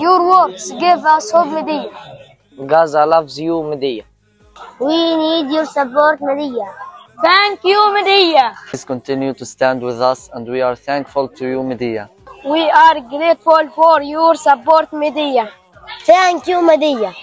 Your words give us hope, Medea. Gaza loves you, Medea. We need your support, Medea. Thank you, Medea. Please continue to stand with us, and we are thankful to you, Medea. We are grateful for your support, Medea. Thank you, Medea.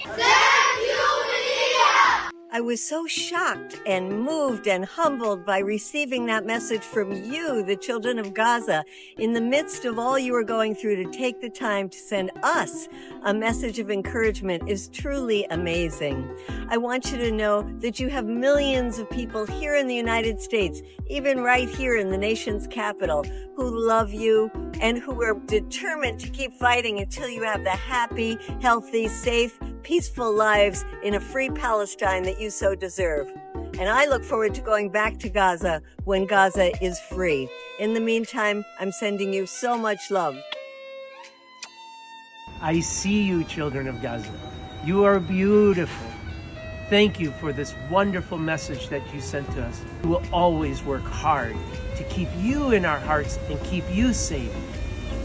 I was so shocked and moved and humbled by receiving that message from you, the children of Gaza, in the midst of all you are going through to take the time to send us a message of encouragement is truly amazing. I want you to know that you have millions of people here in the United States, even right here in the nation's capital, who love you and who are determined to keep fighting until you have the happy, healthy, safe, peaceful lives in a free Palestine that you so deserve. And I look forward to going back to Gaza when Gaza is free. In the meantime, I'm sending you so much love. I see you, children of Gaza. You are beautiful. Thank you for this wonderful message that you sent to us. We will always work hard to keep you in our hearts and keep you safe.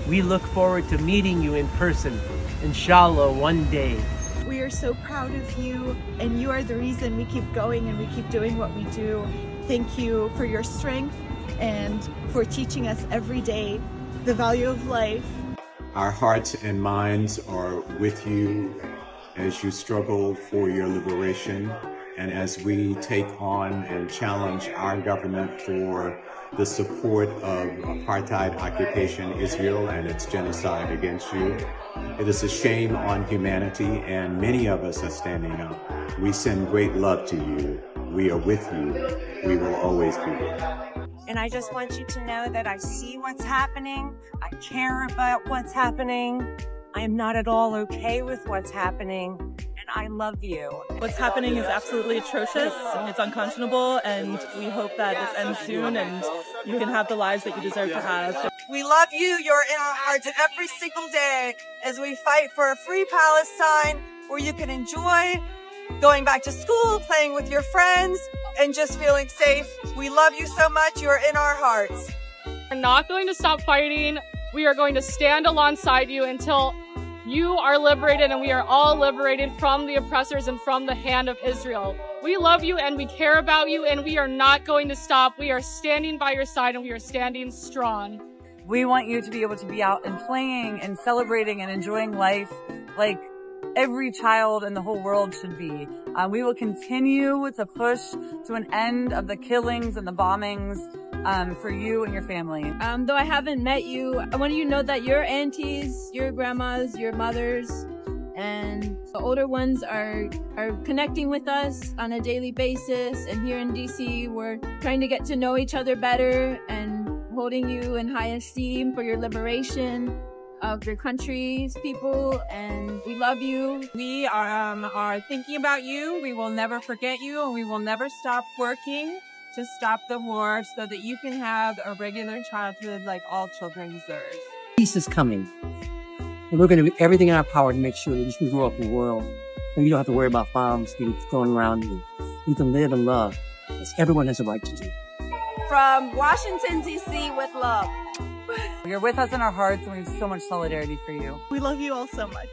We look forward to meeting you in person, inshallah, one day. We are so proud of you, and you are the reason we keep going and we keep doing what we do. Thank you for your strength and for teaching us every day the value of life. Our hearts and minds are with you as you struggle for your liberation and as we take on and challenge our government for the support of apartheid occupation Israel and its genocide against you. It is a shame on humanity and many of us are standing up. We send great love to you. We are with you. We will always be with you. And I just want you to know that I see what's happening. I care about what's happening. I am not at all okay with what's happening. And I love you. What's happening is absolutely atrocious. It's unconscionable, and we hope that this ends soon and you can have the lives that you deserve to have. We love you. You're in our hearts every single day as we fight for a free Palestine where you can enjoy going back to school, playing with your friends, and just feeling safe. We love you so much. You're in our hearts. We're not going to stop fighting. We are going to stand alongside you until you are liberated and we are all liberated from the oppressors and from the hand of Israel. We love you and we care about you and we are not going to stop. We are standing by your side and we are standing strong. We want you to be able to be out and playing and celebrating and enjoying life like every child in the whole world should be. Uh, we will continue to push to an end of the killings and the bombings um, for you and your family. Um, though I haven't met you, I want you to know that your aunties, your grandmas, your mothers, and the older ones are are connecting with us on a daily basis. And here in DC, we're trying to get to know each other better and holding you in high esteem for your liberation of your country's people and we love you. We are, um, are thinking about you. We will never forget you and we will never stop working to stop the war so that you can have a regular childhood like all children deserve. Peace is coming. And we're going to do everything in our power to make sure that you can grow up in a world where you don't have to worry about bombs being thrown around you. You can live and love, as everyone has a right to do. From Washington, D.C. with love. You're with us in our hearts and we have so much solidarity for you. We love you all so much.